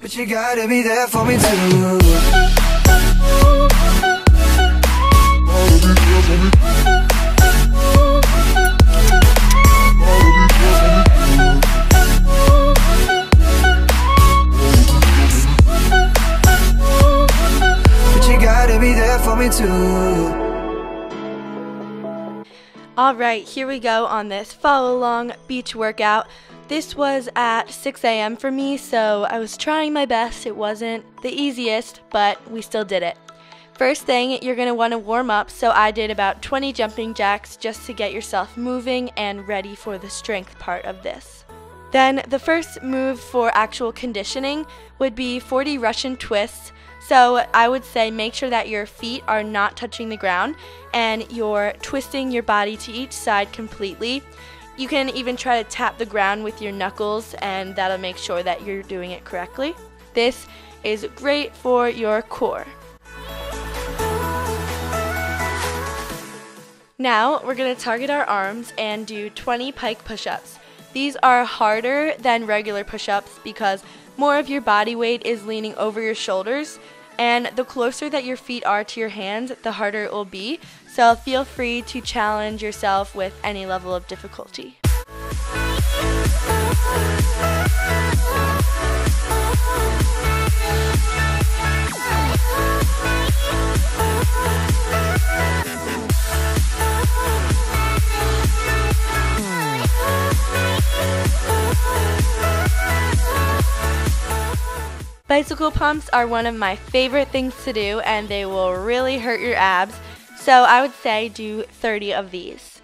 But you gotta be there for me too. But you gotta be there for me too. All right, here we go on this follow along beach workout. This was at 6 a.m. for me, so I was trying my best. It wasn't the easiest, but we still did it. First thing, you're going to want to warm up, so I did about 20 jumping jacks just to get yourself moving and ready for the strength part of this. Then, the first move for actual conditioning would be 40 Russian twists. So, I would say make sure that your feet are not touching the ground and you're twisting your body to each side completely. You can even try to tap the ground with your knuckles, and that'll make sure that you're doing it correctly. This is great for your core. Now we're going to target our arms and do 20 pike push ups. These are harder than regular push ups because more of your body weight is leaning over your shoulders, and the closer that your feet are to your hands, the harder it will be. So feel free to challenge yourself with any level of difficulty. Bicycle pumps are one of my favorite things to do and they will really hurt your abs. So I would say do 30 of these.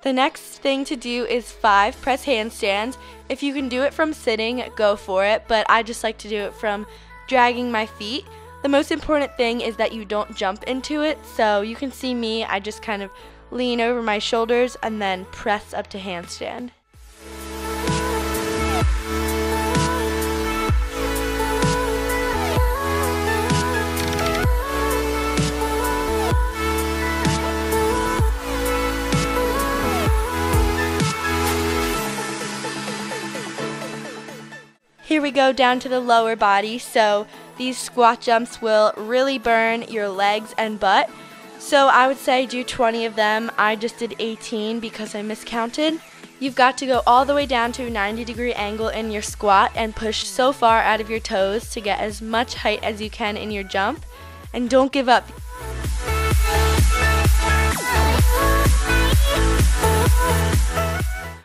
The next thing to do is five press handstands. If you can do it from sitting, go for it, but I just like to do it from dragging my feet. The most important thing is that you don't jump into it. So you can see me, I just kind of lean over my shoulders and then press up to handstand. Here we go down to the lower body. So these squat jumps will really burn your legs and butt. So I would say do 20 of them. I just did 18 because I miscounted. You've got to go all the way down to a 90 degree angle in your squat and push so far out of your toes to get as much height as you can in your jump. And don't give up.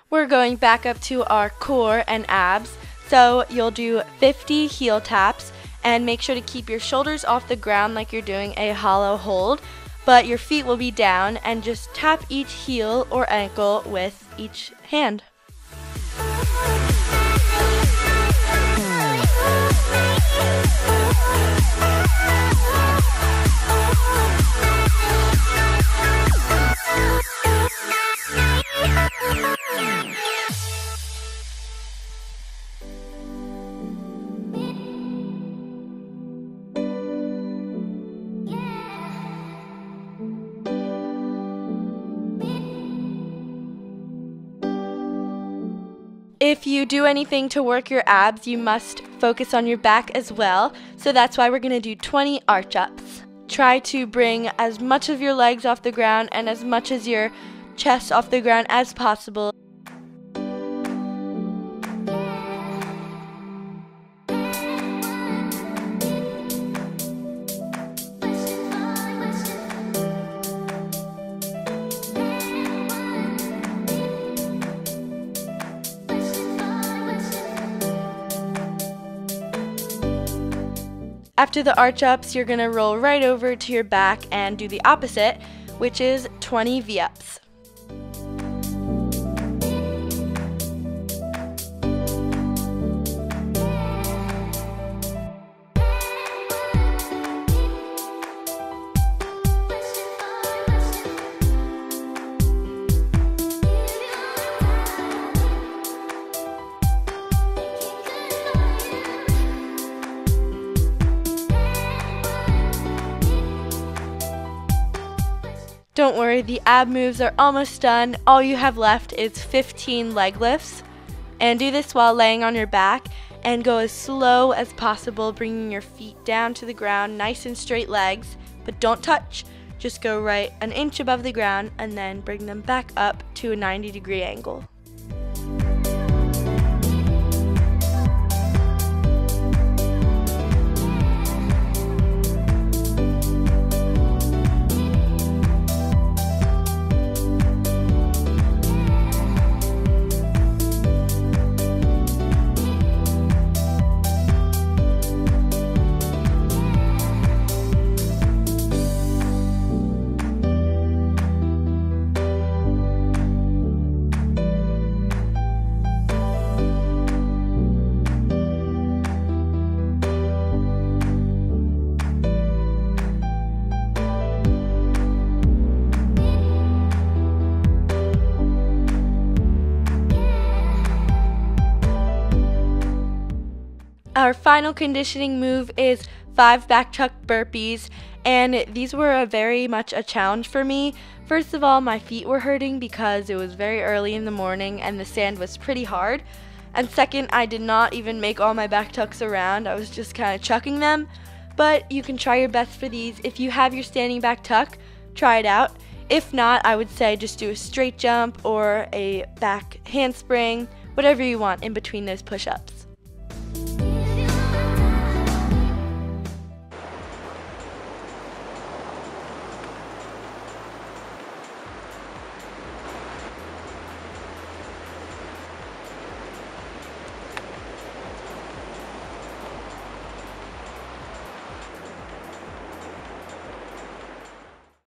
We're going back up to our core and abs. So you'll do 50 heel taps and make sure to keep your shoulders off the ground like you're doing a hollow hold, but your feet will be down and just tap each heel or ankle with each hand. If you do anything to work your abs, you must focus on your back as well. So that's why we're to do 20 arch ups. Try to bring as much of your legs off the ground and as much as your chest off the ground as possible. After the arch ups, you're to roll right over to your back and do the opposite, which is 20 V Don't worry, the ab moves are almost done. All you have left is 15 leg lifts. And do this while laying on your back and go as slow as possible, bringing your feet down to the ground, nice and straight legs, but don't touch. Just go right an inch above the ground and then bring them back up to a 90 degree angle. Our final conditioning move is five back tuck burpees, and these were a very much a challenge for me. First of all, my feet were hurting because it was very early in the morning and the sand was pretty hard. And second, I did not even make all my back tucks around, I was just kind of chucking them. But you can try your best for these. If you have your standing back tuck, try it out. If not, I would say just do a straight jump or a back handspring, whatever you want in between those push ups.